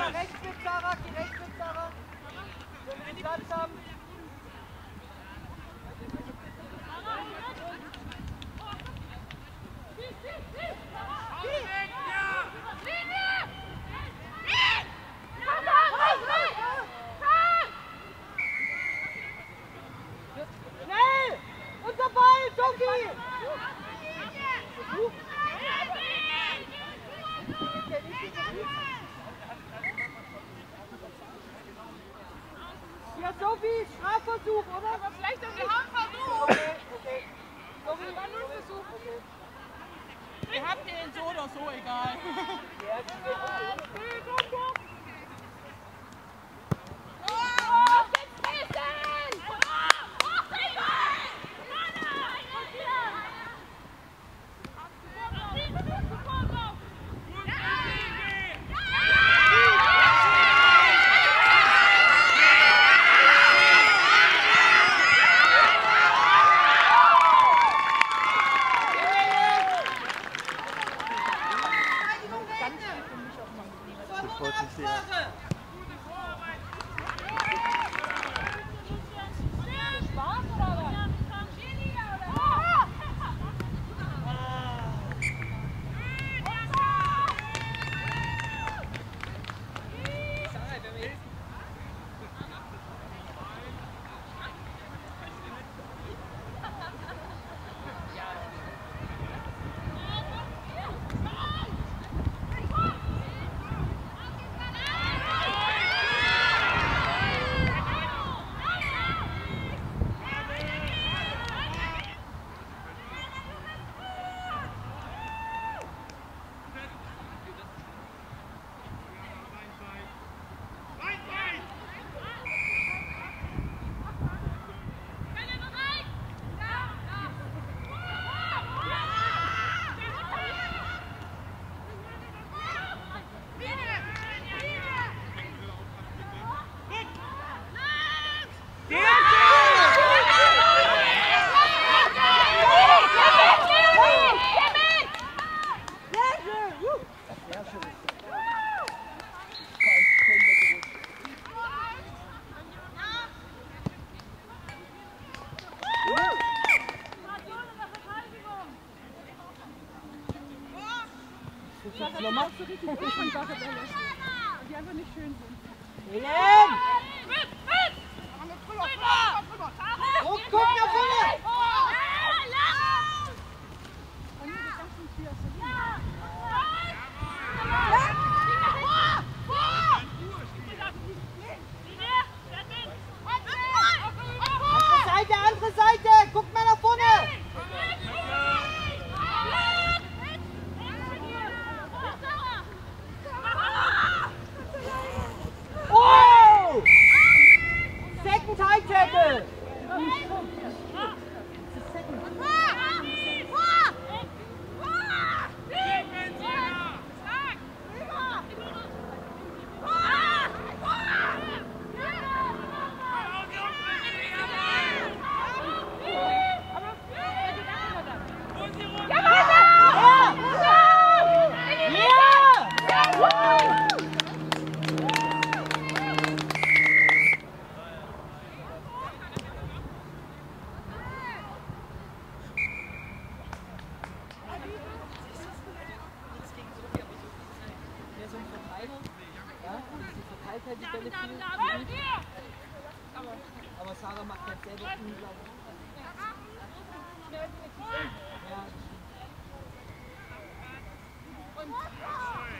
Sarah rechts mit Sarah, geh rechts mit Sarah. Wenn wir Platz haben. Schnell! Ihr habt den so oder so, egal. Geht gut. Nochmal? So richtig Anfangbare Bälle. Die einfach nicht schön sind. Helen! Druck, guck nach vorne! Und nur die ganzen vier sind Andere Seite, andere Seite! Guck mal nach vorne! Oh! Second high tackle! Ja! Mehr so ein Verteiler. Ja, verteilt halt die Bälle viel. Aber Sarah macht halt selber unglaublich. Ja, Linie!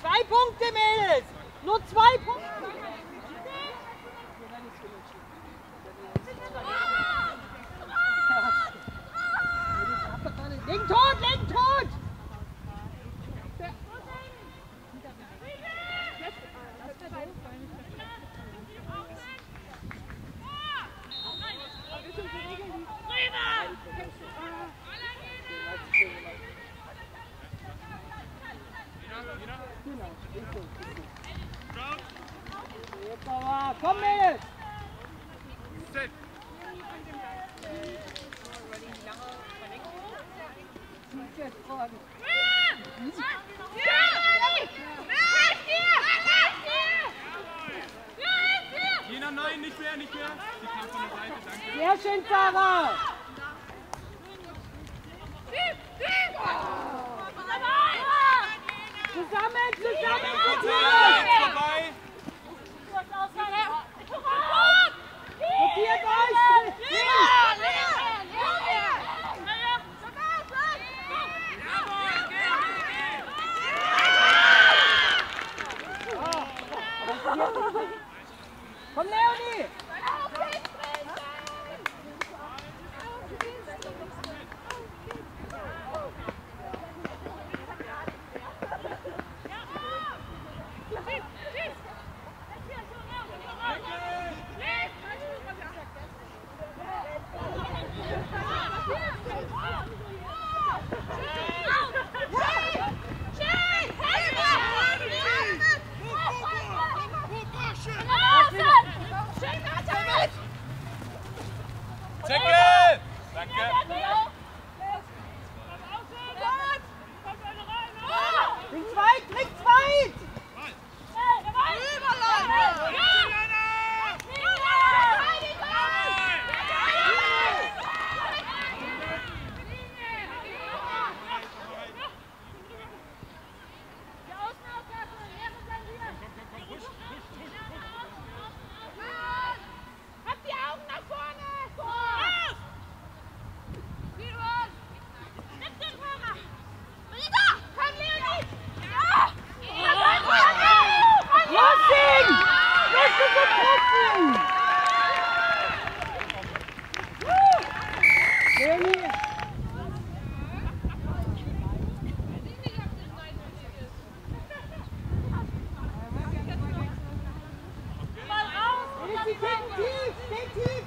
Zwei Punkte, Mädels. Nur zwei Punkte. Komm Mädels. Jena, nein, nicht mehr, nicht mehr. Die kam von der Seite, danke. Sehr schön, Sarah. Zusammen, zusammen, zusammen. Take two, take two.